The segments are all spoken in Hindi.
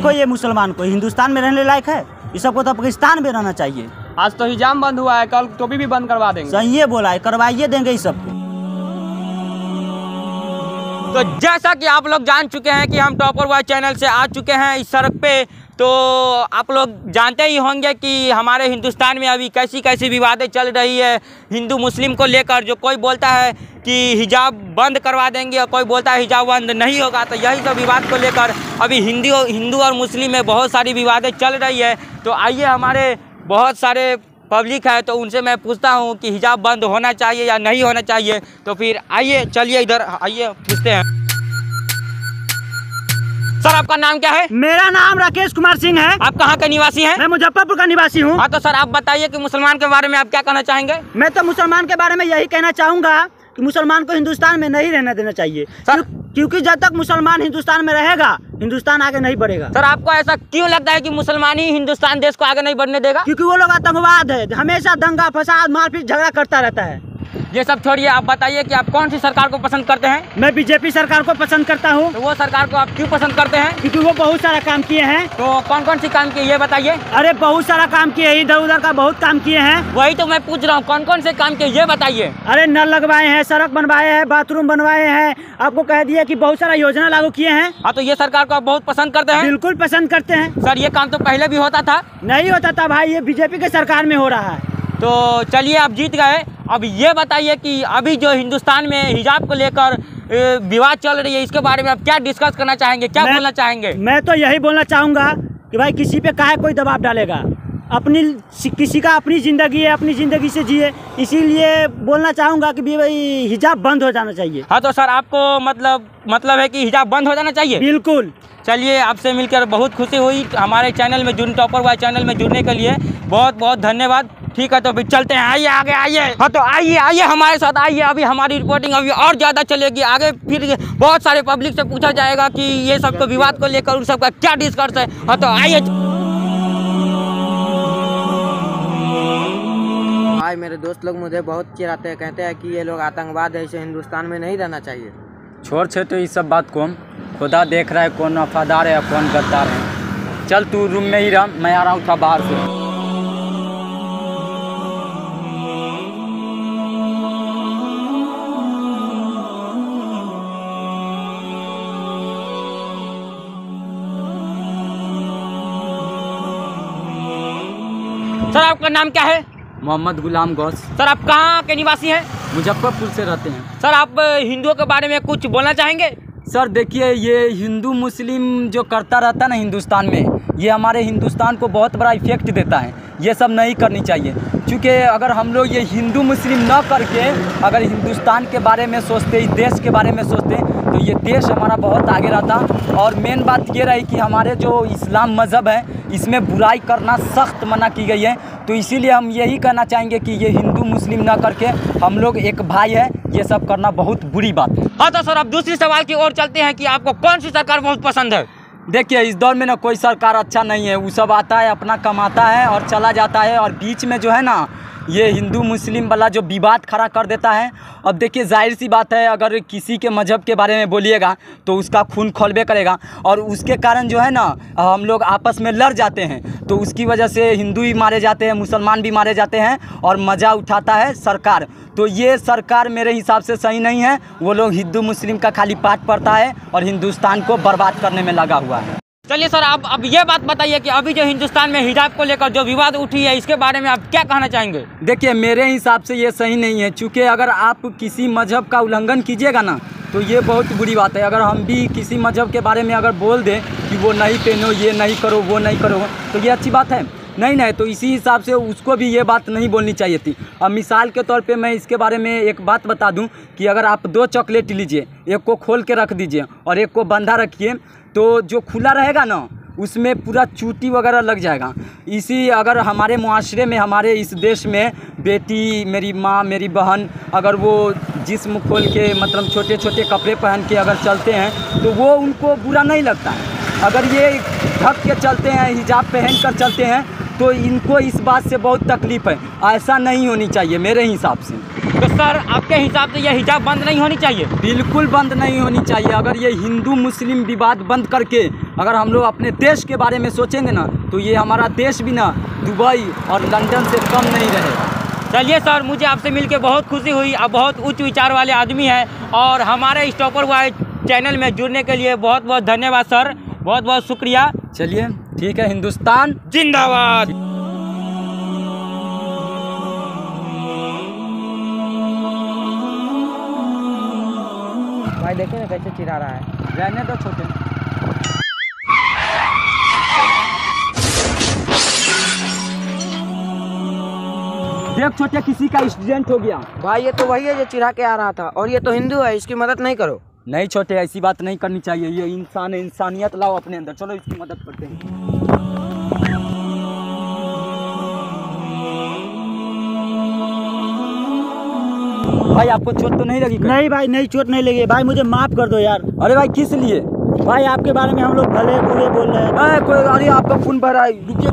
देखो ये मुसलमान को हिंदुस्तान में रहने लायक है? ये सबको तो पाकिस्तान में रहना चाहिए। आज तो हिजाम बंद हुआ है कल टोपी भी बंद करवा देंगे। सही ये बोला है करवाइए देंगे इस सबको। तो जैसा कि आप लोग जान चुके हैं कि हम टॉपर वाई चैनल से आ चुके हैं इस सड़क पे तो आप लोग जानते ही होंगे कि हमारे हिंदुस्तान में अभी कैसी कैसी विवादें चल रही है। हिंदू मुस्लिम को लेकर जो कोई बोलता है कि हिजाब बंद करवा देंगे और कोई बोलता है हिजाब बंद नहीं होगा तो यही सब विवाद को लेकर अभी हिंदू हिंदू और मुस्लिम में बहुत सारी विवादें चल रही है। तो आइए हमारे बहुत सारे पब्लिक है तो उनसे मैं पूछता हूँ कि हिजाब बंद होना चाहिए या नहीं होना चाहिए। तो फिर आइए, चलिए इधर, आइए, पूछते हैं। सर आपका नाम क्या है? मेरा नाम राकेश कुमार सिंह है। आप कहाँ के निवासी हैं? मैं मुजफ्फरपुर का निवासी हूँ। हाँ तो सर आप बताइए कि मुसलमान के बारे में आप क्या कहना चाहेंगे? मैं तो मुसलमान के बारे में यही कहना चाहूँगा कि मुसलमान को हिंदुस्तान में नहीं रहने देना चाहिए। सर- क्यों- क्योंकि जब तक मुसलमान हिंदुस्तान में रहेगा हिंदुस्तान आगे नहीं बढ़ेगा। सर आपको ऐसा क्यों लगता है कि मुसलमान ही हिंदुस्तान देश को आगे नहीं बढ़ने देगा? क्योंकि वो लोग आतंकवाद है। हमेशा दंगा फसाद मारपीट झगड़ा करता रहता है। ये सब छोड़िए आप बताइए कि आप कौन सी सरकार को पसंद करते हैं? मैं बीजेपी सरकार को पसंद करता हूँ। तो वो सरकार को आप क्यों पसंद करते हैं? क्योंकि वो बहुत सारा काम किए हैं। तो कौन कौन सी काम किए ये बताइए। अरे बहुत सारा काम किए हैं, इधर उधर का बहुत काम किए हैं। वही तो मैं पूछ रहा हूँ कौन कौन से काम किए ये बताइए। अरे नल लगवाए हैं सड़क बनवाए हैं बाथरूम बनवाए हैं। आपको कह दिया की बहुत सारा योजना लागू किए हैं। हाँ तो ये सरकार को आप बहुत पसंद करते हैं? बिल्कुल पसंद करते हैं। सर ये काम तो पहले भी होता था। नहीं होता था भाई ये बीजेपी के सरकार में हो रहा है। तो चलिए आप जीत गए। अब ये बताइए कि अभी जो हिंदुस्तान में हिजाब को लेकर विवाद चल रही है इसके बारे में आप क्या डिस्कस करना चाहेंगे क्या बोलना चाहेंगे? मैं तो यही बोलना चाहूँगा कि भाई किसी पे काहे कोई दबाव डालेगा? अपनी किसी का अपनी ज़िंदगी है अपनी ज़िंदगी से जिए। इसीलिए बोलना चाहूँगा कि भी भाई हिजाब बंद हो जाना चाहिए। हाँ तो सर आपको मतलब मतलब है कि हिजाब बंद हो जाना चाहिए? बिल्कुल। चलिए आपसे मिलकर बहुत खुशी हुई हमारे चैनल में जुड़ टॉपर वाई चैनल में जुड़ने के लिए। बहुत बहुत धन्यवाद। ठीक है तो फिर चलते हैं। आइए आगे आइए। हाँ तो आइए आइए हमारे साथ आइए। अभी हमारी रिपोर्टिंग अभी और ज़्यादा चलेगी। आगे फिर बहुत सारे पब्लिक से पूछा जाएगा कि ये सबको विवाद को लेकर उन सबका क्या डिस्कर्स है। हाँ तो आइए। भाई मेरे दोस्त लोग मुझे बहुत चिराते हैं कहते हैं कि ये लोग आतंकवाद है इसे हिंदुस्तान में नहीं रहना चाहिए। छोड़ छेटो इस सब बात को खुदा देख रहा है कौन वफादार है कौन गद्दार है। चल तू रूम में ही रह मैं आ रहा हूँ था बाहर से। सर आपका नाम क्या है? मोहम्मद गुलाम गौस। सर आप कहाँ के निवासी हैं? मुजफ्फरपुर से रहते हैं। सर आप हिंदुओं के बारे में कुछ बोलना चाहेंगे? सर देखिए ये हिंदू मुस्लिम जो करता रहता है ना हिंदुस्तान में ये हमारे हिंदुस्तान को बहुत बड़ा इफ़ेक्ट देता है। ये सब नहीं करनी चाहिए। क्योंकि अगर हम लोग ये हिंदू मुस्लिम न करके अगर हिंदुस्तान के बारे में सोचते इस देश के बारे में सोचते तो ये देश हमारा बहुत आगे रहता। और मेन बात ये रही कि हमारे जो इस्लाम मज़हब है इसमें बुराई करना सख्त मना की गई है। तो इसीलिए हम यही कहना चाहेंगे कि ये हिंदू मुस्लिम ना करके हम लोग एक भाई है ये सब करना बहुत बुरी बात है। हाँ तो सर अब दूसरी सवाल की ओर चलते हैं कि आपको कौन सी सरकार बहुत पसंद है? देखिए इस दौर में ना कोई सरकार अच्छा नहीं है। वो सब आता है अपना कमाता है और चला जाता है और बीच में जो है ना ये हिंदू मुस्लिम वाला जो विवाद खड़ा कर देता है, अब देखिए ज़ाहिर सी बात है, अगर किसी के मज़हब के बारे में बोलिएगा तो उसका खून खोलबे करेगा। और उसके कारण जो है ना, हम लोग आपस में लड़ जाते हैं। तो उसकी वजह से हिंदू भी मारे जाते हैं, मुसलमान भी मारे जाते हैं, और मज़ा उठाता है सरकार। तो ये सरकार मेरे हिसाब से सही नहीं है। वो लोग हिंदू मुस्लिम का खाली पाठ पड़ता है, और हिंदुस्तान को बर्बाद करने में लगा हुआ है। चलिए सर, आप अब ये बात बताइए कि अभी जो हिंदुस्तान में हिजाब को लेकर जो विवाद उठी है, इसके बारे में आप क्या कहना चाहेंगे? देखिए, मेरे हिसाब से ये सही नहीं है, चूँकि अगर आप किसी मज़हब का उल्लंघन कीजिएगा ना तो ये बहुत बुरी बात है। अगर हम भी किसी मज़हब के बारे में अगर बोल दें कि वो नहीं पहनो, ये नहीं करो, वो नहीं करो तो ये अच्छी बात है। नहीं नहीं तो इसी हिसाब से उसको भी ये बात नहीं बोलनी चाहिए थी। अब मिसाल के तौर पे मैं इसके बारे में एक बात बता दूँ कि अगर आप दो चॉकलेट लीजिए, एक को खोल के रख दीजिए और एक को बंधा रखिए तो जो खुला रहेगा ना, उसमें पूरा चूटी वगैरह लग जाएगा। इसी अगर हमारे माशरे में, हमारे इस देश में बेटी, मेरी माँ, मेरी बहन, अगर वो जिसम खोल के मतलब छोटे छोटे कपड़े पहन के अगर चलते हैं तो वो उनको बुरा नहीं लगता। है अगर ये ढक के चलते हैं, हिजाब पहन कर चलते हैं तो इनको इस बात से बहुत तकलीफ़ है। ऐसा नहीं होनी चाहिए मेरे हिसाब से। तो सर आपके हिसाब से यह हिजाब बंद नहीं होनी चाहिए? बिल्कुल बंद नहीं होनी चाहिए। अगर ये हिंदू मुस्लिम विवाद बंद करके अगर हम लोग अपने देश के बारे में सोचेंगे ना तो ये हमारा देश भी ना दुबई और लंदन से कम नहीं रहेगा चलिए सर मुझे आपसे मिलके बहुत खुशी हुई। आप बहुत उच्च विचार वाले आदमी हैं और हमारे स्टॉपर वाइज चैनल में जुड़ने के लिए बहुत बहुत धन्यवाद सर। बहुत बहुत शुक्रिया। चलिए। ठीक है हिंदुस्तान। जिंदाबाद। भाई देखिए ना कैसे चिरा रहा है। रहने दो छोटे। देख छोटे किसी का एक्सीडेंट हो गया। भाई ये तो वही है जो चिरा के आ रहा था। और ये तो हिंदू है इसकी मदद नहीं करो। नहीं छोटे ऐसी बात नहीं करनी चाहिए। ये इंसान है इंसानियत लाओ अपने अंदर। चलो इसकी मदद करते हैं। भाई आपको चोट तो नहीं लगी नहीं भाई नहीं चोट नहीं लगी। भाई मुझे माफ़ कर दो यार। अरे भाई किस लिए? भाई आपके बारे में हम लोग भले बुरे बोल रहे हैं। कोई अरे आपका फ़ोन भरा है। रुकिए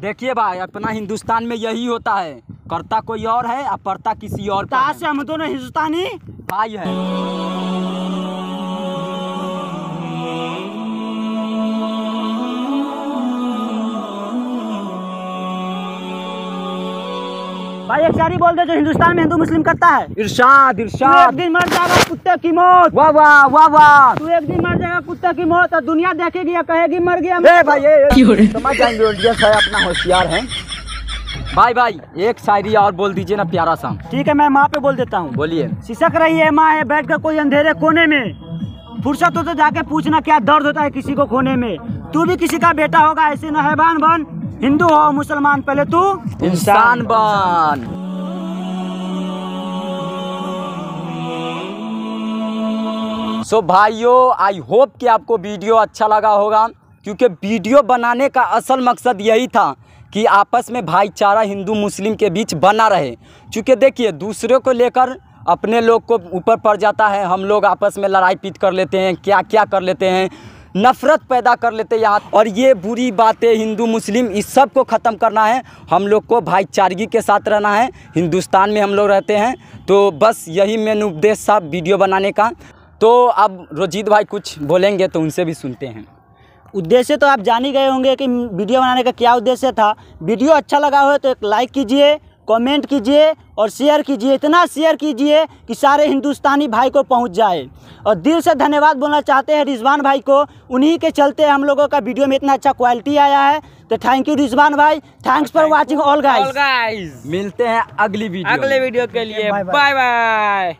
देखिए भाई अपना हिंदुस्तान में यही होता है। करता कोई और है और पड़ता किसी और से हम दोनों हिंदुस्तानी? भाई है। भाई एक शायरी बोल दे जो हिंदुस्तान में हिंदू मुस्लिम करता है। इरशाद तू एक दिन मर जाएगा कुत्ते की मौत। वाह वाह वाह वाह। तू एक दिन मर जाएगा कुत्ते की मौत और दुनिया देखेगी या कहेगी मर गया ए भाई ए, ए, समझ जाएँगे ऑडियंस है अपना होशियार है। भाई भाई एक शायरी और बोल दीजिए ना प्यारा सा। ठीक है मैं माँ पे बोल देता हूँ। बोलिए। सिसक रही है माँ है बैठ कर कोई अंधेरे कोने में। फुर्सत हो तो जाके पूछना क्या दर्द होता है किसी को खोने में? तू भी किसी का बेटा होगा ऐसे न हैवान बन। हिंदू हो, मुसलमान, पहले तू? इंसान बन। सो so, भाइयों आई होप कि आपको वीडियो अच्छा लगा होगा, क्योंकि वीडियो बनाने का असल मकसद यही था कि आपस में भाईचारा हिंदू, मुस्लिम के बीच बना रहे। क्योंकि देखिए, दूसरे को लेकर अपने लोग को ऊपर पड़ जाता है, हम लोग आपस में लड़ाई पीट कर लेते हैं क्या क्या कर लेते हैं। नफरत पैदा कर लेते यहाँ। और ये बुरी बातें हिंदू, मुस्लिम, इस सबको ख़त्म करना है। हम लोग को भाईचारगी के साथ रहना है। हिंदुस्तान में हम लोग रहते हैं। तो बस यही मेन उपदेश था वीडियो बनाने का। तो अब रोजीत भाई कुछ बोलेंगे तो उनसे भी सुनते हैं। उद्देश्य तो आप जान ही गए होंगे कि वीडियो बनाने का क्या उद्देश्य था। वीडियो अच्छा लगा हो तो एक लाइक कीजिए। कमेंट कीजिए और शेयर कीजिए इतना शेयर कीजिए कि सारे हिंदुस्तानी भाई को पहुँच जाए। और दिल से धन्यवाद बोलना चाहते हैं रिजवान भाई को। उन्हीं के चलते हम लोगों का वीडियो में इतना अच्छा क्वालिटी आया है। तो थैंक यू रिजवान भाई। Thanks for watching all guys guys मिलते हैं अगली वीडियो अगले वीडियो के लिए। Bye bye